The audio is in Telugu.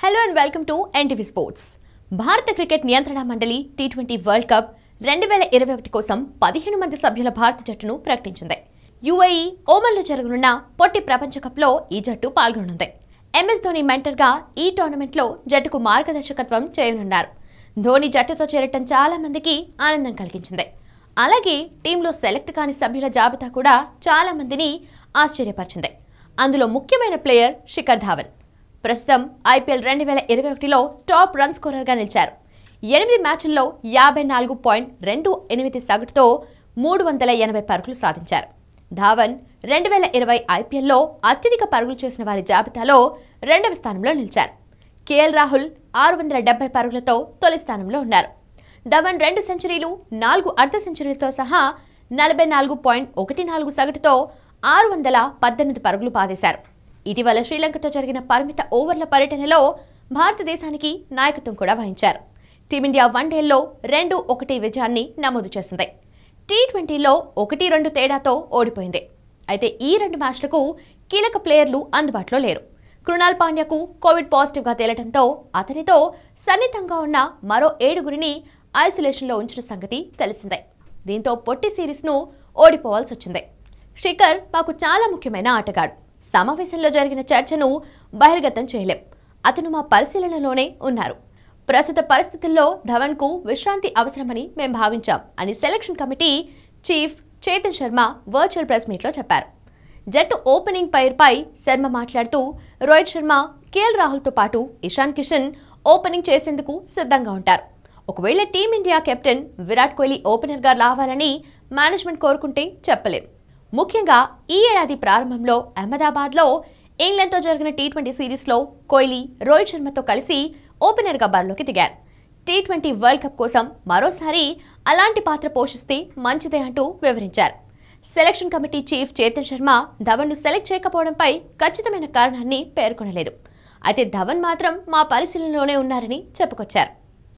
Hello and welcome to NTV sports భారత క్రికెట్ నియంత్రణ మండలి టీ ట్వంటీ వరల్డ్ కప్ రెండు వేల ఇరవై ఒకటి కోసం పదిహేను మంది సభ్యుల భారత జట్టును ప్రకటించింది. యుఏఈ ఓమన్లో జరగనున్న పొట్టి ప్రపంచ కప్లో ఈ జట్టు పాల్గొనుంది. ఎంఎస్ ధోని మెంటర్గా ఈ టోర్నమెంట్లో జట్టుకు మార్గదర్శకత్వం చేయనున్నారు. ధోని జట్టుతో చేరటం చాలా మందికి ఆనందం కలిగించింది. అలాగే టీంలో సెలెక్ట్ కాని సభ్యుల జాబితా కూడా చాలా మందిని ఆశ్చర్యపరిచింది. అందులో ముఖ్యమైన ప్లేయర్ శిఖర్ ధావన్. ప్రస్తుతం ఐపీఎల్ రెండు వేల ఇరవై ఒకటిలో టాప్ రన్ స్కోరర్గా నిలిచారు. ఎనిమిది మ్యాచ్ల్లో యాభై నాలుగు పాయింట్ రెండు ఎనిమిది సగటుతో మూడు వందల ఎనభై పరుగులు సాధించారు. ధావన్ రెండు వేల ఇరవై ఐపీఎల్లో అత్యధిక పరుగులు చేసిన వారి జాబితాలో రెండవ స్థానంలో నిలిచారు. కేఎల్ రాహుల్ ఆరు వందల డెబ్బై పరుగులతో తొలి స్థానంలో ఉన్నారు. ధవన్ రెండు సెంచరీలు నాలుగు అర్ధ సెంచరీలతో సహా నలభై నాలుగు పాయింట్ ఒకటి నాలుగు సగటుతో ఆరు వందల పద్దెనిమిది పరుగులు బాధేశారు ఇటీవల శ్రీలంకతో జరిగిన పరిమిత ఓవర్ల పర్యటనలో భారతదేశానికి నాయకత్వం కూడా వహించారు. టీమిండియా వన్డేల్లో రెండు ఒకటి విజయాన్ని నమోదు చేసింది. టీ ట్వంటీలో ఒకటి రెండు తేడాతో ఓడిపోయింది. అయితే ఈ రెండు మ్యాచ్లకు కీలక ప్లేయర్లు అందుబాటులో లేరు. కృణాల్ పాండ్యకు కోవిడ్ పాజిటివ్గా తేలటంతో అతనితో సన్నిహితంగా ఉన్న మరో ఏడుగురిని ఐసోలేషన్లో ఉంచిన సంగతి తెలిసిందే. దీంతో పొట్టి సిరీస్ను ఓడిపోవాల్సి వచ్చింది శిఖర్ మాకు చాలా ముఖ్యమైన ఆటగాడు. సమావేశంలో జరిగిన చర్చను బహిర్గతం చేయలేం. అతను మా పరిశీలనలోనే ఉన్నారు. ప్రస్తుత పరిస్థితుల్లో ధవన్కు విశ్రాంతి అవసరమని మేం భావించాం అని selection committee chief Chetan Sharma virtual press మీట్లో చెప్పారు. జట్టు ఓపెనింగ్ పైర్పై శర్మ మాట్లాడుతూ రోహిత్ శర్మ కేఎల్ రాహుల్తో పాటు ఇషాన్ కిషన్ ఓపెనింగ్ చేసేందుకు సిద్ధంగా ఉంటారు. ఒకవేళ టీమిండియా కెప్టెన్ విరాట్ కోహ్లీ ఓపెనర్గా రావాలని మేనేజ్మెంట్ కోరుకుంటే చెప్పలేం. ముఖ్యంగా ఈ ఏడాది ప్రారంభంలో అహ్మదాబాద్లో ఇంగ్లాండ్తో జరిగిన టీ ట్వంటీ సిరీస్లో కోహ్లీ రోహిత్ శర్మతో కలిసి ఓపెనర్గా బరిలోకి దిగారు. టీ ట్వంటీ వరల్డ్ కప్ కోసం మరోసారి అలాంటి పాత్ర పోషిస్తే మంచిదే అంటూ వివరించారు. Selection committee chief Chetan Sharma ధవన్ను select చేయకపోవడంపై ఖచ్చితమైన కారణాన్ని పేర్కొనలేదు. అయితే ధవన్ మాత్రం మా పరిశీలనలోనే ఉన్నారని చెప్పుకొచ్చారు.